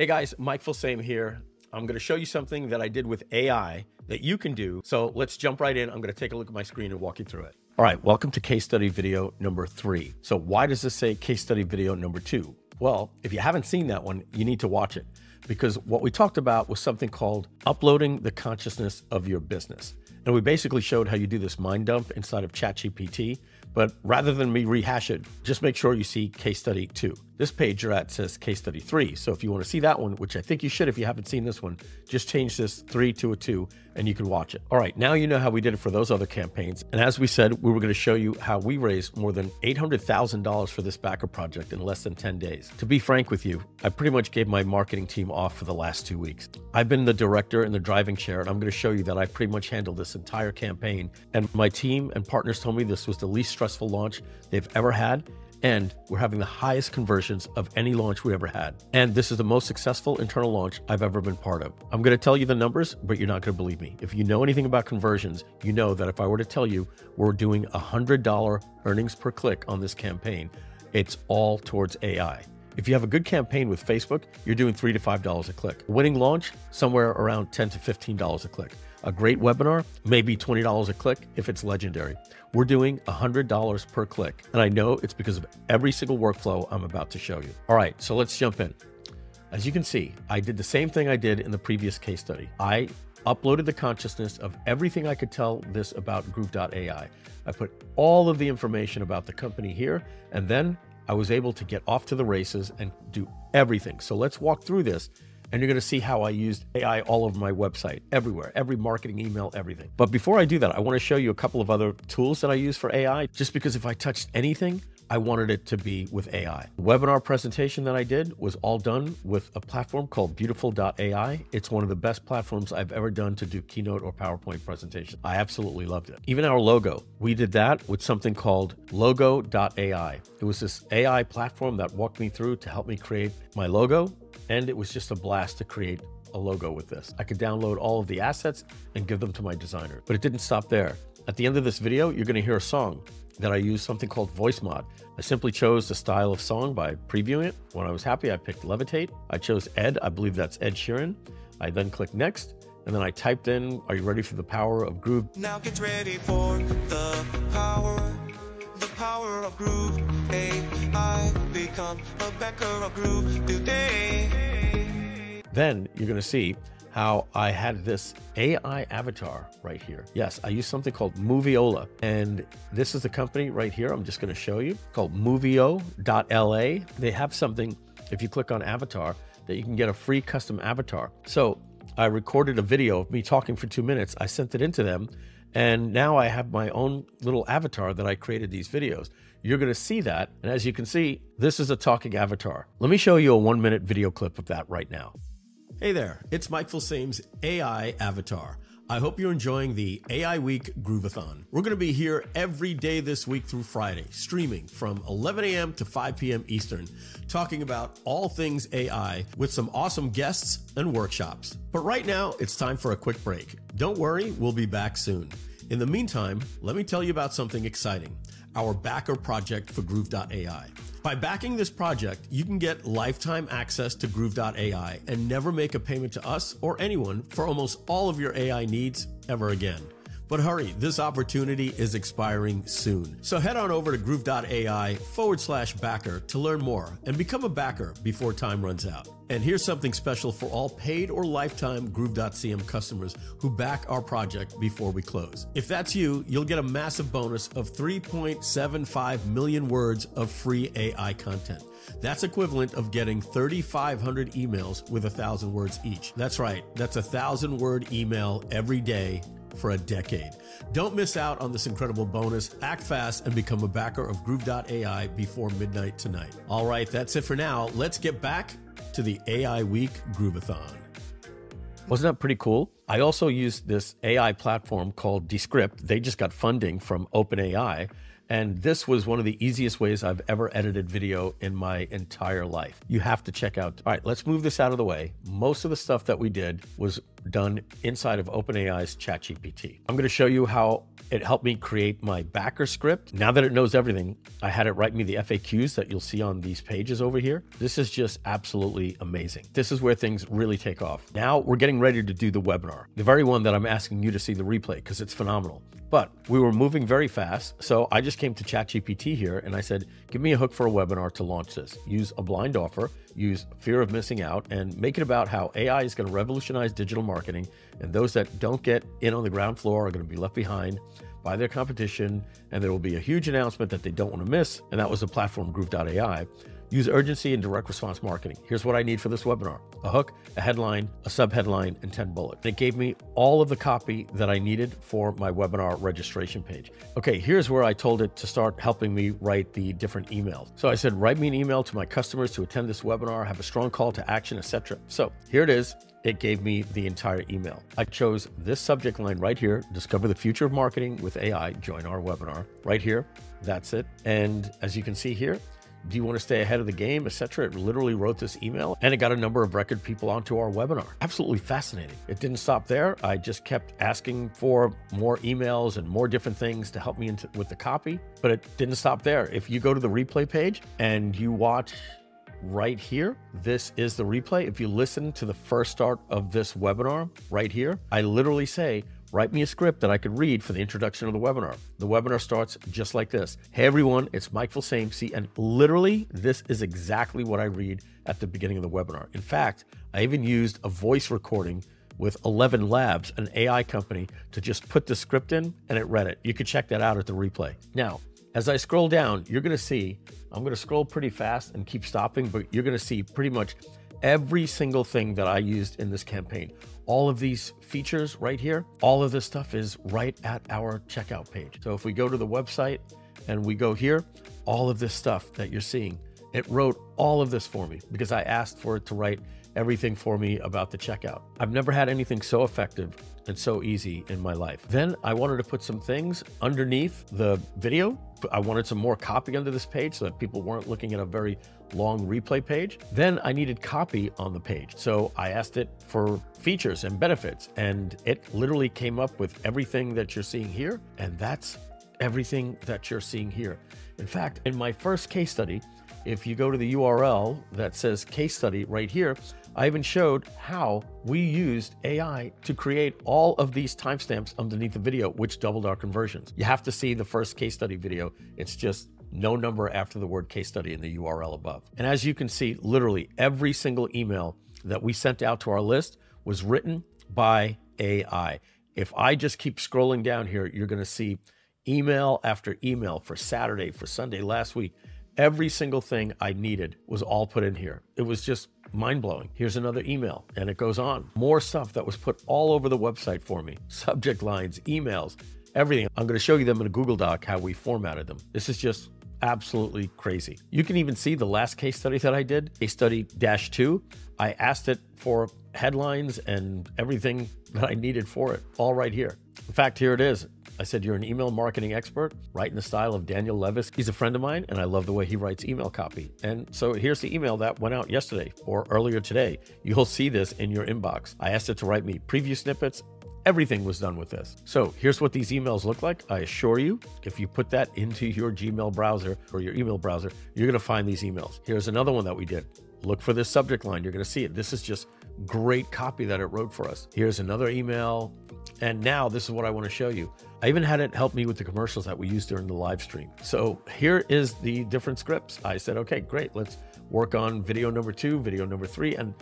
Hey guys, Mike Filsaime here. I'm going to show you something that I did with AI that you can do. So let's jump right in. I'm going to take a look at my screen and walk you through it. All right, welcome to case study video number three. So why does this say case study video number two? Well, if you haven't seen that one, you need to watch it because what we talked about was something called uploading the consciousness of your business. And we basically showed how you do this mind dump inside of ChatGPT. But rather than me rehash it, just make sure you see case study two. This page you're at says case study three. So if you want to see that one, which I think you should if you haven't seen this one, just change this three to a two and you can watch it. All right, now you know how we did it for those other campaigns. And as we said, we were going to show you how we raised more than $800,000 for this backer project in less than 10 days. To be frank with you, I pretty much gave my marketing team off for the last two weeks. I've been the director in the driving chair, and I'm going to show you that I pretty much handled this entire campaign. And my team and partners told me this was the least stressful launch they've ever had and we're having the highest conversions of any launch we ever had. And this is the most successful internal launch I've ever been part of. I'm going to tell you the numbers, but you're not going to believe me. If you know anything about conversions, you know that if I were to tell you we're doing $100 earnings per click on this campaign, it's all towards AI. If you have a good campaign with Facebook, you're doing three to five dollars a click. Winning launch, somewhere around ten to fifteen dollars a click. A great webinar, maybe twenty dollars a click if it's legendary. We're doing $100 per click. And I know it's because of every single workflow I'm about to show you. All right, so let's jump in. As you can see, I did the same thing I did in the previous case study. I uploaded the consciousness of everything I could tell this about Groove.ai. I put all of the information about the company here, and then I was able to get off to the races and do everything. So let's walk through this and you're going to see how I used AI all over my website, everywhere, every marketing email, everything. But before I do that, I want to show you a couple of other tools that I use for AI, just because if I touched anything, I wanted it to be with AI. The webinar presentation that I did was all done with a platform called Beautiful.ai. It's one of the best platforms I've ever done to do keynote or PowerPoint presentation. I absolutely loved it. Even our logo, we did that with something called Logo.ai. It was this AI platform that walked me through to help me create my logo and it was just a blast to create a logo with this. I could download all of the assets and give them to my designer. But it didn't stop there. At the end of this video, you're gonna hear a song that I use something called Voicemod. I simply chose the style of song by previewing it. When I was happy, I picked Levitate. I chose Ed, I believe that's Ed Sheeran. I then clicked next, and then I typed in, are you ready for the power of groove? Now get ready for the power, the power of groove. Hey, I become a backer of groove today. Then you're going to see how I had this AI avatar right here. Yes, I use something called Moviola. And this is the company right here. I'm just going to show you called Movio.la. They have something, if you click on avatar, that you can get a free custom avatar. So I recorded a video of me talking for two minutes. I sent it into them. And now I have my own little avatar that I created these videos. You're going to see that. And as you can see, this is a talking avatar. Let me show you a one minute video clip of that right now. Hey there, it's Mike Filsaime's AI Avatar. I hope you're enjoying the AI Week Groovathon. We're going to be here every day this week through Friday, streaming from 11 a.m. to 5 p.m. Eastern, talking about all things AI with some awesome guests and workshops. But right now, it's time for a quick break. Don't worry, we'll be back soon. In the meantime, let me tell you about something exciting our backer project for Groove.ai. By backing this project, you can get lifetime access to Groove.ai and never make a payment to us or anyone for almost all of your AI needs ever again. But hurry, this opportunity is expiring soon. So head on over to groove.ai forward slash backer to learn more and become a backer before time runs out. And here's something special for all paid or lifetime Groove.cm customers who back our project before we close. If that's you, you'll get a massive bonus of 3.75 million words of free AI content. That's equivalent of getting 3,500 emails with a thousand words each. That's right, that's a thousand word email every day for a decade. Don't miss out on this incredible bonus. Act fast and become a backer of Groove.ai before midnight tonight. All right, that's it for now. Let's get back to the AI Week Groovathon. Wasn't that pretty cool? I also used this AI platform called Descript. They just got funding from OpenAI. And this was one of the easiest ways I've ever edited video in my entire life. You have to check out. All right, let's move this out of the way. Most of the stuff that we did was done inside of OpenAI's ChatGPT. I'm going to show you how it helped me create my backer script. Now that it knows everything, I had it write me the FAQs that you'll see on these pages over here. This is just absolutely amazing. This is where things really take off. Now we're getting ready to do the webinar, the very one that I'm asking you to see the replay because it's phenomenal. But we were moving very fast. So I just came to ChatGPT here and I said, give me a hook for a webinar to launch this. Use a blind offer, use fear of missing out, and make it about how AI is going to revolutionize digital marketing. And those that don't get in on the ground floor are going to be left behind by their competition. And there will be a huge announcement that they don't want to miss. And that was the platform Groove.ai. Use urgency and direct response marketing. Here's what I need for this webinar a hook, a headline, a subheadline, and 10 bullets. it gave me all of the copy that I needed for my webinar registration page. Okay, here's where I told it to start helping me write the different emails. So I said, write me an email to my customers to attend this webinar, have a strong call to action, etc. So here it is it gave me the entire email. I chose this subject line right here Discover the future of marketing with AI. Join our webinar. Right here. That's it. And as you can see here, do you want to stay ahead of the game, etc. It literally wrote this email and it got a number of record people onto our webinar. Absolutely fascinating. It didn't stop there. I just kept asking for more emails and more different things to help me into, with the copy, but it didn't stop there. If you go to the replay page and you watch right here, this is the replay. If you listen to the first start of this webinar right here, I literally say, write me a script that I could read for the introduction of the webinar. The webinar starts just like this. Hey everyone, it's Mike Filsaimsky, and literally this is exactly what I read at the beginning of the webinar. In fact, I even used a voice recording with ElevenLabs, an AI company, to just put the script in and it read it. You could check that out at the replay. Now, as I scroll down, you're going to see, I'm going to scroll pretty fast and keep stopping, but you're going to see pretty much every single thing that I used in this campaign all of these features right here, all of this stuff is right at our checkout page. So if we go to the website and we go here, all of this stuff that you're seeing, it wrote all of this for me because I asked for it to write everything for me about the checkout. I've never had anything so effective and so easy in my life. Then I wanted to put some things underneath the video. I wanted some more copy under this page so that people weren't looking at a very long replay page. Then I needed copy on the page. So I asked it for features and benefits, and it literally came up with everything that you're seeing here. And that's everything that you're seeing here. In fact, in my first case study, if you go to the URL that says case study right here, I even showed how we used AI to create all of these timestamps underneath the video, which doubled our conversions. You have to see the first case study video. It's just no number after the word case study in the URL above. And as you can see, literally every single email that we sent out to our list was written by AI. If I just keep scrolling down here, you're going to see email after email for Saturday, for Sunday, last week. Every single thing I needed was all put in here. It was just mind blowing. Here's another email, and it goes on. More stuff that was put all over the website for me subject lines, emails, everything. I'm going to show you them in a Google Doc how we formatted them. This is just absolutely crazy. You can even see the last case study that I did, case study dash two. I asked it for headlines and everything that I needed for it, all right here. In fact, here it is. I said, You're an email marketing expert, right in the style of Daniel Levis. He's a friend of mine, and I love the way he writes email copy. And so here's the email that went out yesterday or earlier today. You'll see this in your inbox. I asked it to write me preview snippets Everything was done with this. So here's what these emails look like. I assure you, if you put that into your Gmail browser or your email browser, you're going to find these emails. Here's another one that we did. Look for this subject line. You're going to see it. This is just great copy that it wrote for us. Here's another email. And now this is what I want to show you. I even had it help me with the commercials that we used during the live stream. So here is the different scripts. I said, okay, great. Let's work on video number two, video number three, and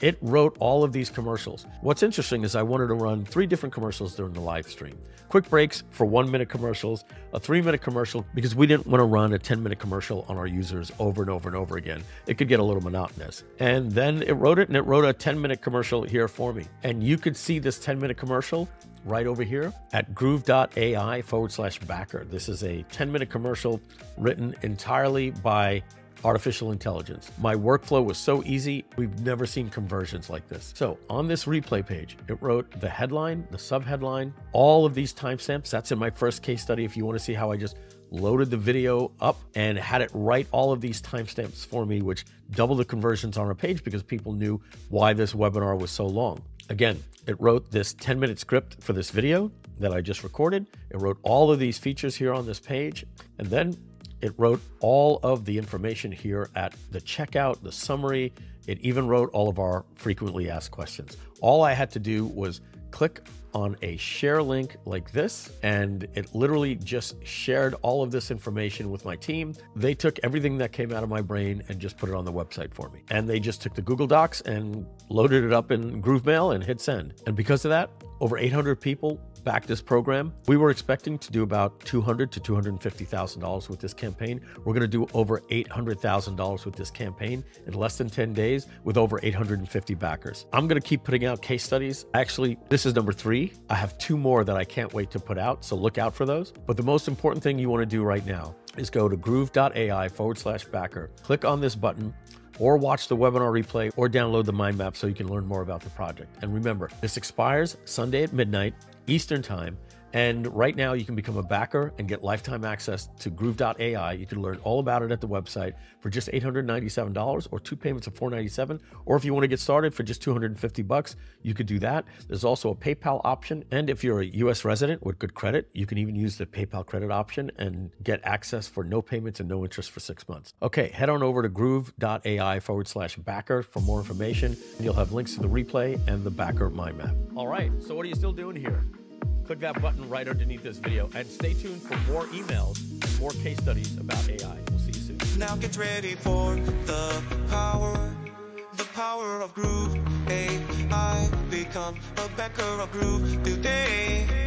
it wrote all of these commercials. What's interesting is I wanted to run three different commercials during the live stream. Quick breaks for one minute commercials, a three minute commercial, because we didn't want to run a 10 minute commercial on our users over and over and over again. It could get a little monotonous. And then it wrote it and it wrote a 10 minute commercial here for me. And you could see this 10 minute commercial right over here at groove.ai forward slash backer. This is a 10 minute commercial written entirely by artificial intelligence. My workflow was so easy, we've never seen conversions like this. So on this replay page, it wrote the headline, the subheadline, all of these timestamps. That's in my first case study. If you want to see how I just loaded the video up, and had it write all of these timestamps for me, which doubled the conversions on our page because people knew why this webinar was so long. Again, it wrote this 10 minute script for this video that I just recorded. It wrote all of these features here on this page. And then it wrote all of the information here at the checkout, the summary. It even wrote all of our frequently asked questions. All I had to do was click on a share link like this, and it literally just shared all of this information with my team. They took everything that came out of my brain and just put it on the website for me. And they just took the Google Docs and loaded it up in GrooveMail and hit send. And because of that, over 800 people back this program. We were expecting to do about 200 to 250,000 dollars with this campaign. We're going to do over 800,000 dollars with this campaign in less than 10 days with over 850 backers. I'm going to keep putting out case studies. Actually, this is number 3. I have two more that I can't wait to put out, so look out for those. But the most important thing you want to do right now is go to groove.ai forward slash backer. Click on this button or watch the webinar replay or download the mind map so you can learn more about the project. And remember, this expires Sunday at midnight Eastern Time. And right now, you can become a backer and get lifetime access to Groove.ai. You can learn all about it at the website for just $897 or two payments of 497. Or if you want to get started for just 250 bucks, you could do that. There's also a PayPal option. And if you're a US resident with good credit, you can even use the PayPal credit option and get access for no payments and no interest for six months. Okay, head on over to groove.ai forward slash backer for more information. You'll have links to the replay and the backer mind map. All right, so what are you still doing here? Click that button right underneath this video and stay tuned for more emails and more case studies about AI. We'll see you soon. Now get ready for the power, the power of groove. AI become a backer of groove today.